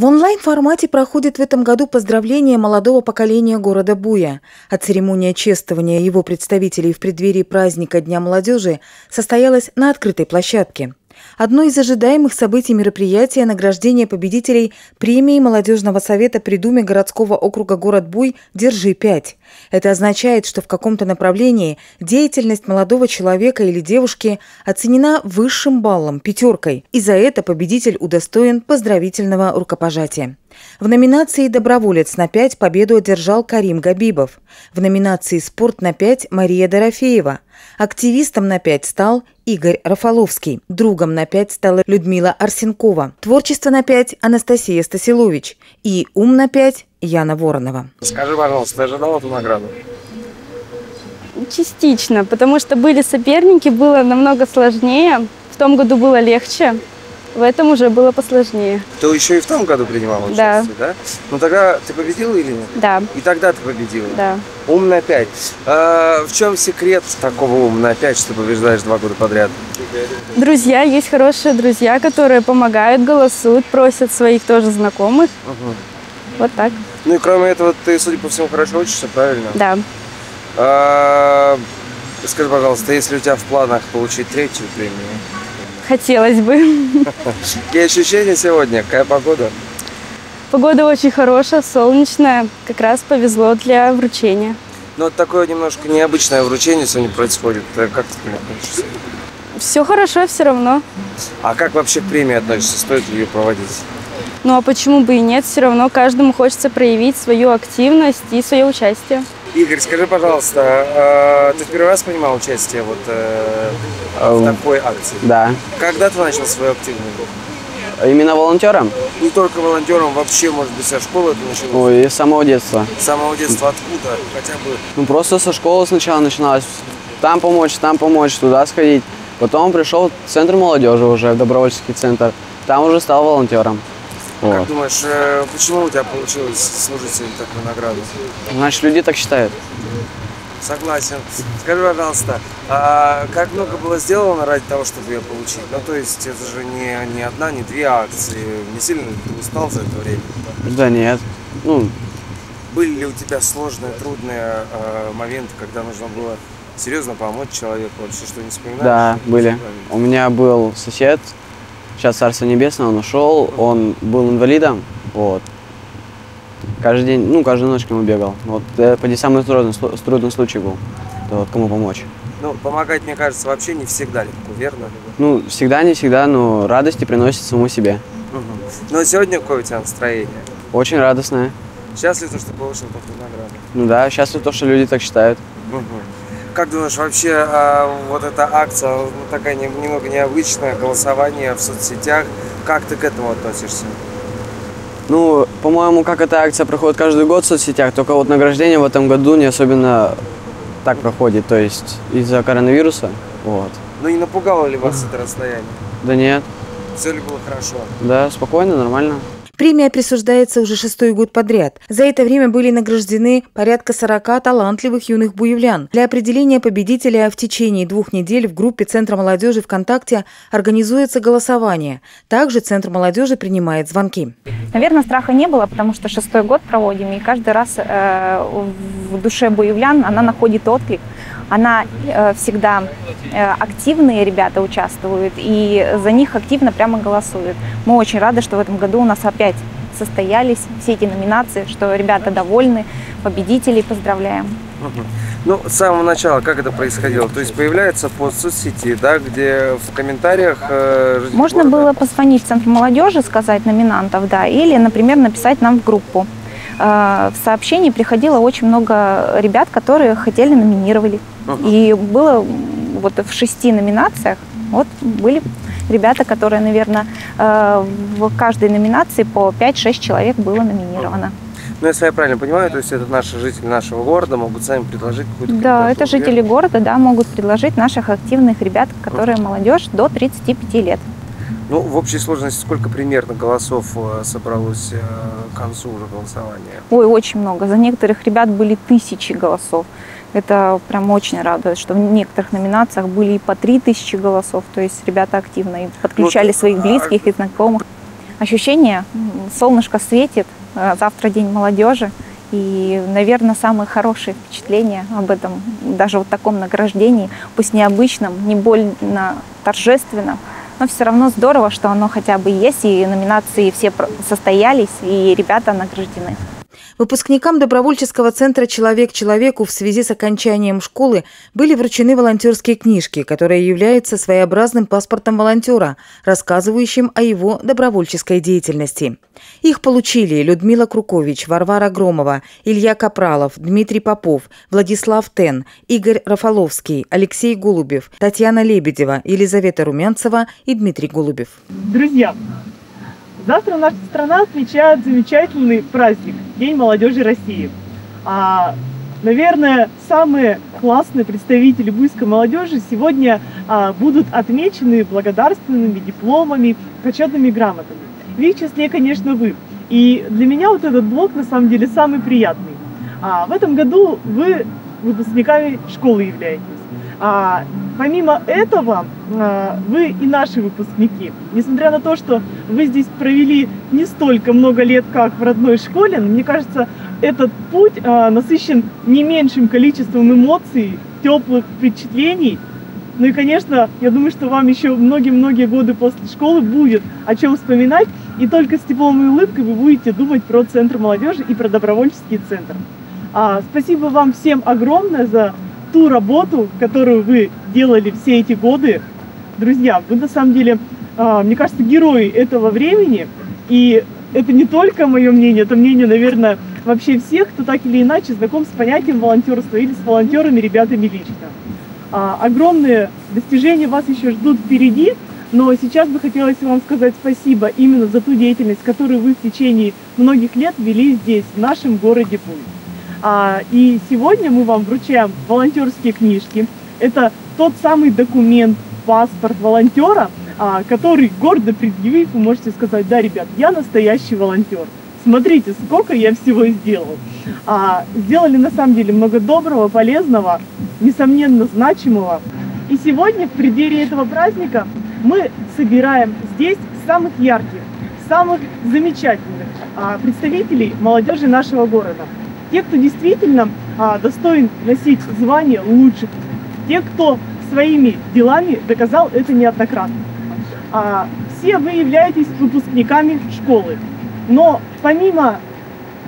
В онлайн-формате проходит в этом году поздравление молодого поколения города Буя. А церемония чествования его представителей в преддверии праздника Дня молодежи состоялась на открытой площадке. Одно из ожидаемых событий мероприятия – награждение победителей премии Молодежного совета при Думе городского округа город Буй «Держи-5». Это означает, что в каком-то направлении деятельность молодого человека или девушки оценена высшим баллом – пятеркой, и за это победитель удостоен поздравительного рукопожатия. В номинации «Доброволец на 5» победу одержал Карим Габибов. В номинации «Спорт на 5» Мария Дорофеева. Активистом на 5 стал Игорь Рафаловский. Другом на 5 стала Людмила Арсенкова. Творчество на 5 Анастасия Стасилович. И ум на 5 Яна Воронова. Скажи, пожалуйста, ты ожидал эту награду? Частично, потому что были соперники, было намного сложнее. В том году было легче. В этом уже было посложнее. Ты еще и в том году принимала участие, да? да? Ну тогда ты победила или нет? Да. И тогда ты победила? Да. Ум на 5. А, в чем секрет такого ум на 5, что побеждаешь два года подряд? Друзья, есть хорошие друзья, которые помогают, голосуют, просят своих тоже знакомых. Угу. Вот так. Ну и кроме этого, ты, судя по всему, хорошо учишься, правильно? Да. А, скажи, пожалуйста, если у тебя в планах получить третью премию? Хотелось бы. Какие ощущения сегодня? Какая погода? Погода очень хорошая, солнечная. Как раз повезло для вручения. Ну, вот такое немножко необычное вручение сегодня происходит. Э, как ты к нему относишься? Все хорошо все равно. А как вообще к премии относишься? Стоит ли ее проводить? Ну а почему бы и нет? Все равно каждому хочется проявить свою активность и свое участие. Игорь, скажи, пожалуйста, ты в первый раз принимал участие вот э, в такой акции? Да. Когда ты начал свою активность? Именно волонтером? Не только волонтером, вообще, может быть, со школы это началось? Ой, с самого детства. С самого детства откуда? Хотя бы? Ну, просто со школы сначала начиналось. Там помочь, там помочь, туда сходить. Потом пришел в центр молодежи уже, в добровольческий центр. Там уже стал волонтером. Вот. Как думаешь, э, почему у тебя получилось служить сегодня такую награду? Значит, люди так считают. Согласен. Скажи, пожалуйста, а как много было сделано ради того, чтобы ее получить? Ну, то есть, это же не, не одна, не две акции. Не сильно ты устал за это время? Да нет. Ну, Были ли у тебя сложные, трудные э, моменты, когда нужно было серьезно помочь человеку? Вообще, что не вспоминаешь? Да, были. У меня был сосед, сейчас Царство Небесное, он ушел, он был инвалидом, вот. Каждый день, ну, каждую ночь к нему бегал. Вот это самый трудный, трудный случай был, то вот кому помочь. Ну, помогать, мне кажется, вообще не всегда легко, верно? Ну, всегда, не всегда, но радости приносит самому себе. Угу. Ну, а сегодня какое у тебя настроение? Очень радостное. Счастлив, что получил такую награду? Ну да, счастлив то, что люди так считают. Угу. Как думаешь, вообще а, вот эта акция, ну, такая немного необычная, голосование в соцсетях, как ты к этому относишься? Ну, по-моему, как эта акция проходит каждый год в соцсетях, только вот награждение в этом году не особенно так проходит, то есть из-за коронавируса, вот. Ну не напугало ли вас это расстояние? Да нет. Все ли было хорошо? Да, спокойно, нормально. Премия присуждается уже шестой год подряд. За это время были награждены порядка 40 талантливых юных буевлян. Для определения победителя в течение двух недель в группе Центра молодежи ВКонтакте организуется голосование. Также Центр молодежи принимает звонки. Наверное, страха не было, потому что шестой год проводим, и каждый раз э, в душе буевлян она находит отклик она э, всегда э, активные ребята участвуют, и за них активно прямо голосуют. Мы очень рады, что в этом году у нас опять состоялись все эти номинации, что ребята довольны, победителей поздравляем. Ну, с самого начала, как это происходило? То есть появляется пост соцсети, да, где в комментариях... Э, Можно города... было позвонить в Центр молодежи, сказать номинантов, да, или, например, написать нам в группу. Э, в сообщении приходило очень много ребят, которые хотели номинировали. И было вот в шести номинациях, вот были ребята, которые, наверное, э, в каждой номинации по 5-6 человек было номинировано. Ну, если я правильно понимаю, то есть это наши жители нашего города могут сами предложить какую-то Да, это жители города, да, могут предложить наших активных ребят, которые uh-huh. молодежь до 35 лет. Ну, в общей сложности сколько примерно голосов э, собралось э, к концу уже голосования? Ой, очень много. За некоторых ребят были тысячи голосов. Это прям очень радует, что в некоторых номинациях были и по три тысячи голосов. То есть ребята активно и подключали ну, своих близких и знакомых. ощущение, солнышко светит, э, завтра день молодежи. И, наверное, самые хорошие впечатления об этом, даже вот таком награждении, пусть необычном, не больно торжественном, но все равно здорово, что оно хотя бы есть, и номинации все состоялись, и ребята награждены. Выпускникам добровольческого центра «Человек человеку» в связи с окончанием школы были вручены волонтерские книжки, которые являются своеобразным паспортом волонтера, рассказывающим о его добровольческой деятельности. Их получили Людмила Крукович, Варвара Громова, Илья Капралов, Дмитрий Попов, Владислав Тен, Игорь Рафаловский, Алексей Голубев, Татьяна Лебедева, Елизавета Румянцева и Дмитрий Голубев. Друзья, Завтра наша страна отмечает замечательный праздник – День молодежи России. А, наверное, самые классные представители буйской молодежи сегодня а, будут отмечены благодарственными дипломами, почетными грамотами. В их числе, конечно, вы. И для меня вот этот блок на самом деле самый приятный. А, в этом году вы выпускниками школы являетесь. А, помимо этого, а, вы и наши выпускники. Несмотря на то, что вы здесь провели не столько много лет, как в родной школе, но мне кажется, этот путь а, насыщен не меньшим количеством эмоций, теплых впечатлений. Ну и, конечно, я думаю, что вам еще многие-многие годы после школы будет о чем вспоминать. И только с теплом и улыбкой вы будете думать про Центр молодежи и про добровольческий центр. А, спасибо вам всем огромное за ту работу, которую вы делали все эти годы. Друзья, вы на самом деле, а, мне кажется, герои этого времени. И это не только мое мнение, это мнение, наверное, вообще всех, кто так или иначе знаком с понятием волонтерства или с волонтерами, ребятами лично. А, огромные достижения вас еще ждут впереди, но сейчас бы хотелось вам сказать спасибо именно за ту деятельность, которую вы в течение многих лет вели здесь, в нашем городе Пуль. А, и сегодня мы вам вручаем волонтерские книжки. Это тот самый документ, паспорт волонтера, а, который гордо предъявив, вы можете сказать, да, ребят, я настоящий волонтер. Смотрите, сколько я всего сделал. А, сделали на самом деле много доброго, полезного, несомненно значимого. И сегодня, в преддверии этого праздника, мы собираем здесь самых ярких, самых замечательных а, представителей молодежи нашего города – те, кто действительно а, достоин носить звание лучших, те, кто своими делами доказал это неоднократно. А, все вы являетесь выпускниками школы, но помимо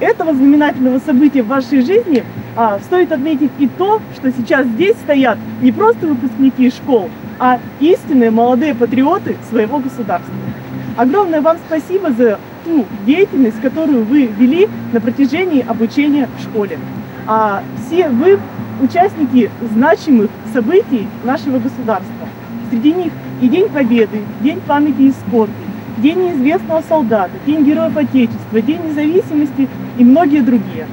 этого знаменательного события в вашей жизни а, стоит отметить и то, что сейчас здесь стоят не просто выпускники школ, а истинные молодые патриоты своего государства. Огромное вам спасибо за ту деятельность, которую вы вели на протяжении обучения в школе. А все вы участники значимых событий нашего государства. Среди них и День Победы, День памяти и спорта, День неизвестного солдата, День Героев Отечества, День независимости и многие другие.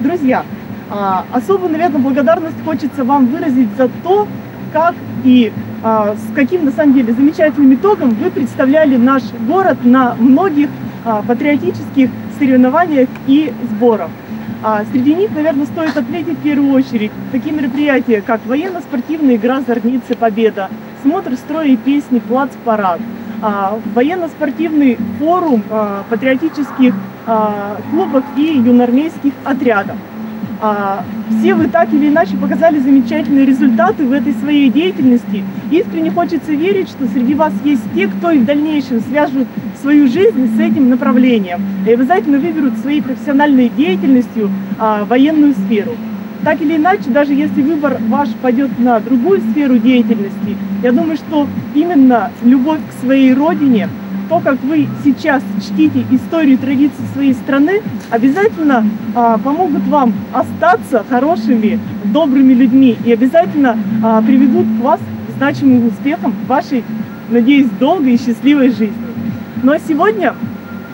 Друзья, а, особо, наверное, благодарность хочется вам выразить за то, как и с каким, на самом деле, замечательным итогом вы представляли наш город на многих а, патриотических соревнованиях и сборах. А, среди них, наверное, стоит отметить в первую очередь такие мероприятия, как военно-спортивная игра «Зорницы Победа», смотр строя и песни «Плац-парад», военно-спортивный форум патриотических клубов и юнормейских отрядов. А, все вы так или иначе показали замечательные результаты в этой своей деятельности. Искренне хочется верить, что среди вас есть те, кто и в дальнейшем свяжут свою жизнь с этим направлением и обязательно выберут своей профессиональной деятельностью а, военную сферу. Так или иначе, даже если выбор ваш пойдет на другую сферу деятельности, я думаю, что именно любовь к своей родине – то, как вы сейчас чтите историю и традиции своей страны, обязательно а, помогут вам остаться хорошими, добрыми людьми и обязательно а, приведут к вас значимым успехам в вашей, надеюсь, долгой и счастливой жизни. Ну а сегодня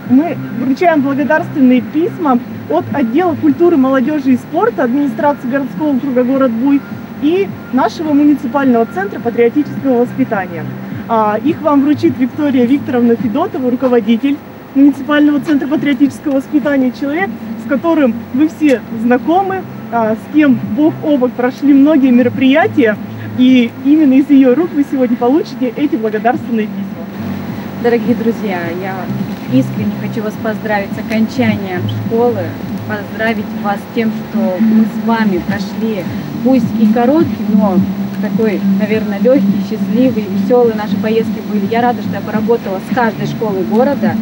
мы вручаем благодарственные письма от отдела культуры, молодежи и спорта администрации городского округа город Буй и нашего муниципального центра патриотического воспитания. А, их вам вручит Виктория Викторовна Федотова, руководитель муниципального центра патриотического воспитания, человек, с которым вы все знакомы, а, с кем бок о бок прошли многие мероприятия, и именно из ее рук вы сегодня получите эти благодарственные письма. Дорогие друзья, я искренне хочу вас поздравить с окончанием школы, поздравить вас с тем, что мы с вами прошли, пусть и короткий, но такой, наверное, легкий, счастливый, веселый наши поездки были. Я рада, что я поработала с каждой школой города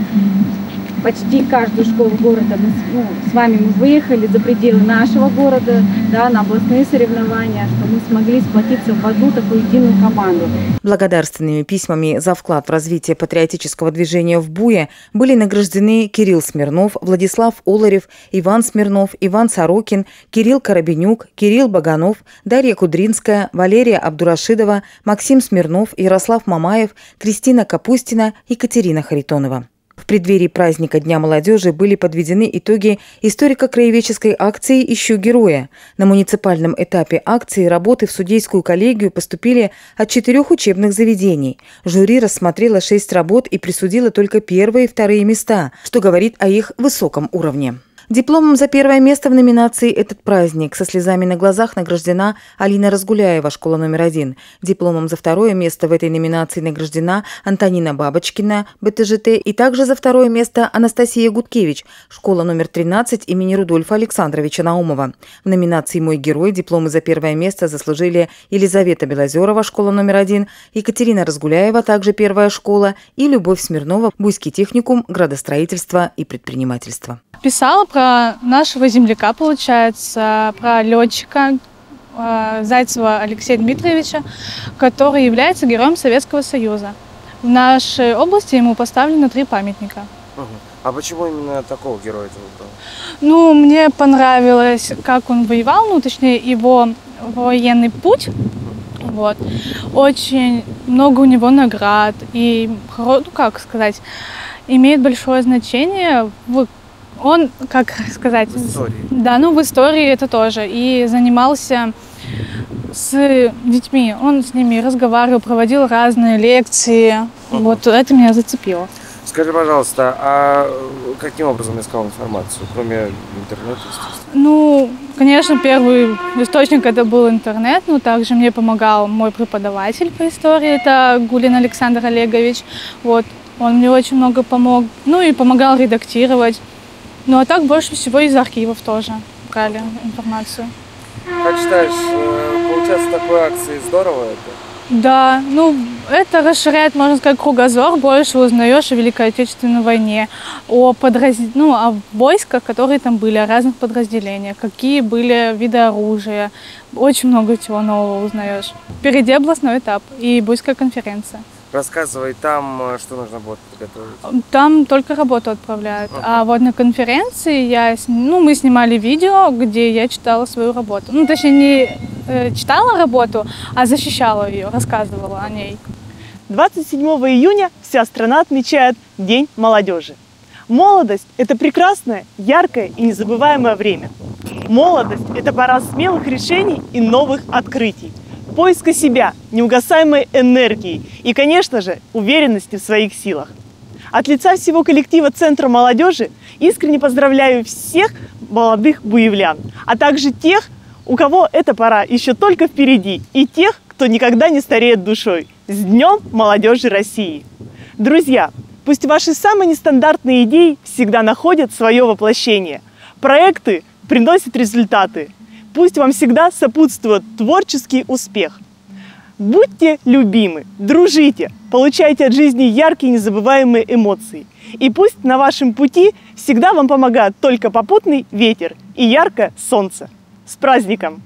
почти каждую школу города мы, ну, с вами мы выехали за пределы нашего города, да, на областные соревнования, что мы смогли сплотиться в одну такую единую команду. Благодарственными письмами за вклад в развитие патриотического движения в Буе были награждены Кирилл Смирнов, Владислав Оларев, Иван Смирнов, Иван Сорокин, Кирилл Карабенюк, Кирилл Баганов, Дарья Кудринская, Валерия Абдурашидова, Максим Смирнов, Ярослав Мамаев, Кристина Капустина, Екатерина Харитонова. В преддверии праздника Дня молодежи были подведены итоги историко-краеведческой акции «Ищу героя». На муниципальном этапе акции работы в судейскую коллегию поступили от четырех учебных заведений. Жюри рассмотрело шесть работ и присудило только первые и вторые места, что говорит о их высоком уровне. Дипломом за первое место в номинации «Этот праздник» со слезами на глазах награждена Алина Разгуляева, школа номер один. Дипломом за второе место в этой номинации награждена Антонина Бабочкина, БТЖТ, и также за второе место Анастасия Гудкевич, школа номер 13 имени Рудольфа Александровича Наумова. В номинации «Мой герой» дипломы за первое место заслужили Елизавета Белозерова, школа номер один, Екатерина Разгуляева, также первая школа, и Любовь Смирнова, Буйский техникум, градостроительство и предпринимательство. Писала про нашего земляка, получается, про летчика э, Зайцева Алексея Дмитриевича, который является героем Советского Союза. В нашей области ему поставлено три памятника. А почему именно такого героя ты выбрал? Ну, мне понравилось, как он воевал, ну, точнее, его военный путь. Вот. Очень много у него наград. И, ну, как сказать, имеет большое значение в он, как сказать... В истории. Да, ну в истории это тоже. И занимался с детьми. Он с ними разговаривал, проводил разные лекции. Uh-huh. Вот это меня зацепило. Скажи, пожалуйста, а каким образом искал информацию, кроме интернета? Ну, конечно, первый источник это был интернет, но также мне помогал мой преподаватель по истории, это Гулин Александр Олегович. Вот, он мне очень много помог, ну и помогал редактировать. Ну а так больше всего из архивов тоже брали информацию. Как считаешь, э, получаться такой акции здорово это? Да, ну это расширяет, можно сказать, кругозор, больше узнаешь о Великой Отечественной войне, о, подраз... ну, о войсках, которые там были, о разных подразделениях, какие были виды оружия. Очень много чего нового узнаешь. Впереди областной этап и Буйская конференция. Рассказывай там, э, что нужно будет подготовить. Там только работу отправляют. Uh-huh. А вот на конференции я, ну, мы снимали видео, где я читала свою работу. Ну, точнее, не э, читала работу, а защищала ее, рассказывала о ней. 27 июня вся страна отмечает День молодежи. Молодость – это прекрасное, яркое и незабываемое время. Молодость – это пора смелых решений и новых открытий – поиска себя, неугасаемой энергии и, конечно же, уверенности в своих силах. От лица всего коллектива Центра молодежи искренне поздравляю всех молодых буевлян, а также тех, у кого эта пора еще только впереди, и тех, кто никогда не стареет душой. С Днем молодежи России! Друзья, пусть ваши самые нестандартные идеи всегда находят свое воплощение. Проекты приносят результаты. Пусть вам всегда сопутствует творческий успех. Будьте любимы, дружите, получайте от жизни яркие незабываемые эмоции. И пусть на вашем пути всегда вам помогает только попутный ветер и яркое солнце. С праздником!